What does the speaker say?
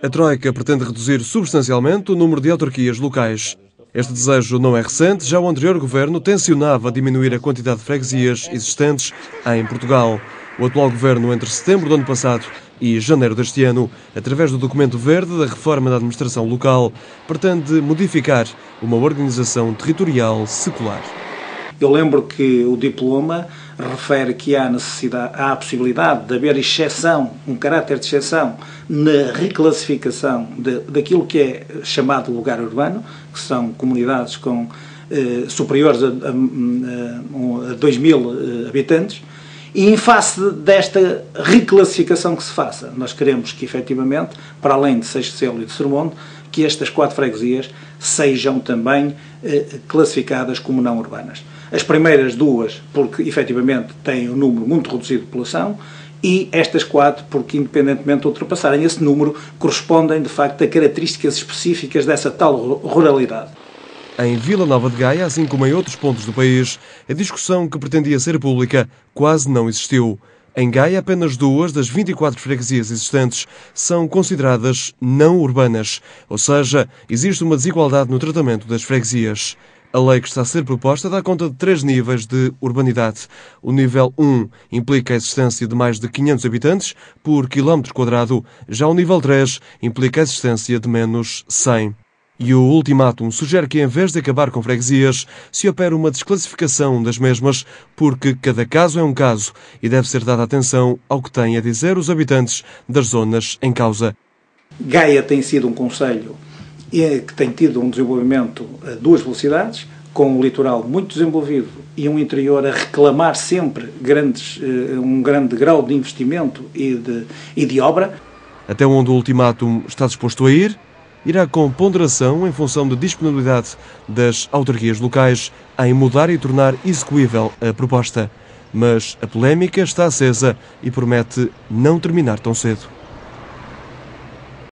A Troika pretende reduzir substancialmente o número de autarquias locais. Este desejo não é recente, já o anterior governo tensionava diminuir a quantidade de freguesias existentes em Portugal. O atual governo, entre setembro do ano passado e janeiro deste ano, através do documento verde da reforma da administração local, pretende modificar uma organização territorial secular. Eu lembro que o diploma refere que há necessidade, há a possibilidade de haver exceção, um caráter de exceção na reclassificação de, daquilo que é chamado lugar urbano, que são comunidades com eh, superiores a, a, a 2 mil eh, habitantes, e em face desta reclassificação que se faça, nós queremos que efetivamente, para além de Seixo e de Sermonte, que estas quatro freguesias sejam também eh, classificadas como não urbanas. As primeiras duas, porque efetivamente têm um número muito reduzido de população, e estas quatro, porque independentemente de ultrapassarem esse número, correspondem de facto a características específicas dessa tal ruralidade. Em Vila Nova de Gaia, assim como em outros pontos do país, a discussão que pretendia ser pública quase não existiu. Em Gaia, apenas duas das 24 freguesias existentes são consideradas não urbanas, ou seja, existe uma desigualdade no tratamento das freguesias. A lei que está a ser proposta dá conta de três níveis de urbanidade. O nível 1 implica a existência de mais de 500 habitantes por quilómetro quadrado, já o nível 3 implica a existência de menos 100. E o ultimátum sugere que, em vez de acabar com freguesias, se opere uma desclassificação das mesmas, porque cada caso é um caso e deve ser dada atenção ao que têm a dizer os habitantes das zonas em causa. Gaia tem sido um conselho que tem tido um desenvolvimento a duas velocidades, com um litoral muito desenvolvido e um interior a reclamar sempre grandes, eh, um grande grau de investimento e de, e de obra. Até onde o ultimátum está disposto a ir? Irá com ponderação em função da disponibilidade das autarquias locais em mudar e tornar execuível a proposta. Mas a polémica está acesa e promete não terminar tão cedo.